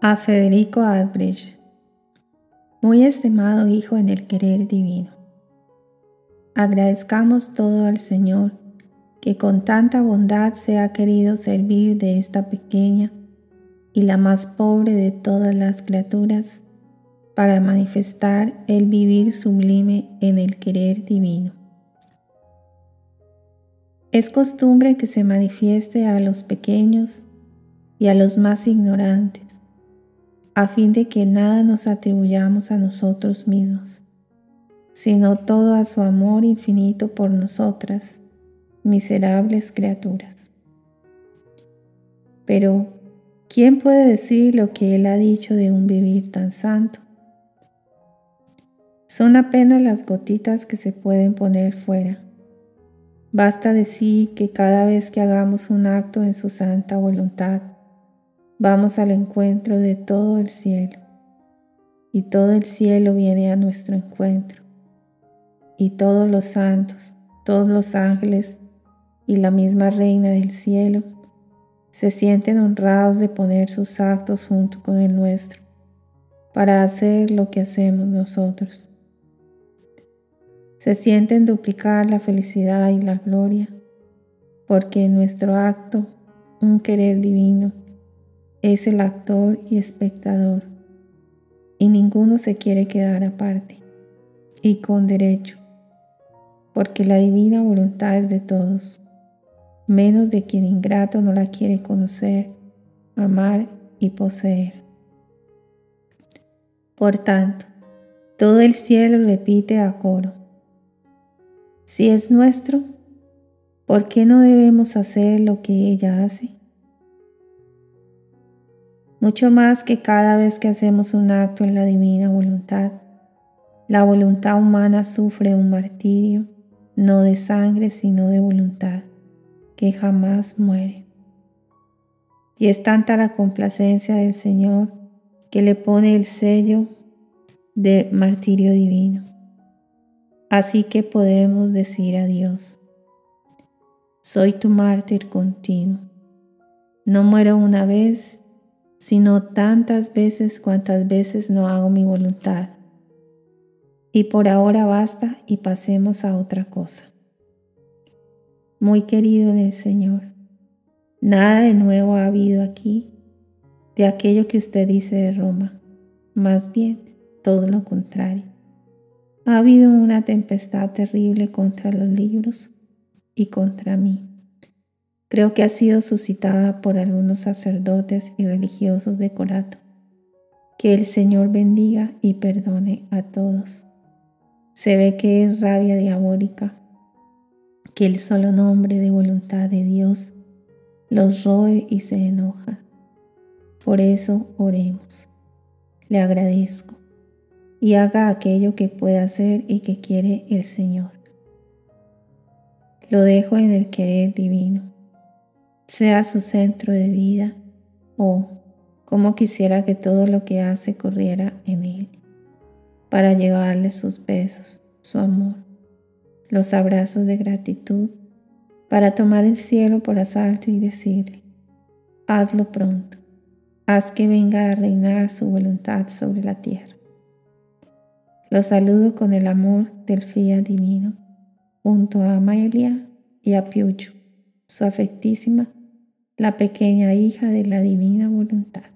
A Federico Adbridge, muy estimado Hijo en el querer divino. Agradezcamos todo al Señor que con tanta bondad se ha querido servir de esta pequeña y la más pobre de todas las criaturas para manifestar el vivir sublime en el querer divino. Es costumbre que se manifieste a los pequeños y a los más ignorantes a fin de que nada nos atribuyamos a nosotros mismos, sino todo a su amor infinito por nosotras, miserables criaturas. Pero, ¿quién puede decir lo que Él ha dicho de un vivir tan santo? Son apenas las gotitas que se pueden poner fuera. Basta decir que cada vez que hagamos un acto en su santa voluntad, Vamos al encuentro de todo el cielo y todo el cielo viene a nuestro encuentro y todos los santos, todos los ángeles y la misma reina del cielo se sienten honrados de poner sus actos junto con el nuestro para hacer lo que hacemos nosotros. Se sienten duplicar la felicidad y la gloria porque nuestro acto un querer divino es el actor y espectador, y ninguno se quiere quedar aparte, y con derecho, porque la divina voluntad es de todos, menos de quien ingrato no la quiere conocer, amar y poseer. Por tanto, todo el cielo repite a coro, si es nuestro, ¿por qué no debemos hacer lo que ella hace? mucho más que cada vez que hacemos un acto en la divina voluntad. La voluntad humana sufre un martirio, no de sangre, sino de voluntad, que jamás muere. Y es tanta la complacencia del Señor que le pone el sello de martirio divino. Así que podemos decir a Dios, soy tu mártir continuo. No muero una vez sino tantas veces cuantas veces no hago mi voluntad. Y por ahora basta y pasemos a otra cosa. Muy querido del Señor, nada de nuevo ha habido aquí de aquello que usted dice de Roma, más bien todo lo contrario. Ha habido una tempestad terrible contra los libros y contra mí. Creo que ha sido suscitada por algunos sacerdotes y religiosos de Corato. Que el Señor bendiga y perdone a todos. Se ve que es rabia diabólica, que el solo nombre de voluntad de Dios los roe y se enoja. Por eso oremos. Le agradezco y haga aquello que pueda hacer y que quiere el Señor. Lo dejo en el querer divino sea su centro de vida o como quisiera que todo lo que hace corriera en él, para llevarle sus besos, su amor, los abrazos de gratitud, para tomar el cielo por asalto y decirle, hazlo pronto, haz que venga a reinar su voluntad sobre la tierra. Los saludo con el amor del Fía Divino, junto a Amalia y a Piucho, su afectísima la pequeña hija de la divina voluntad.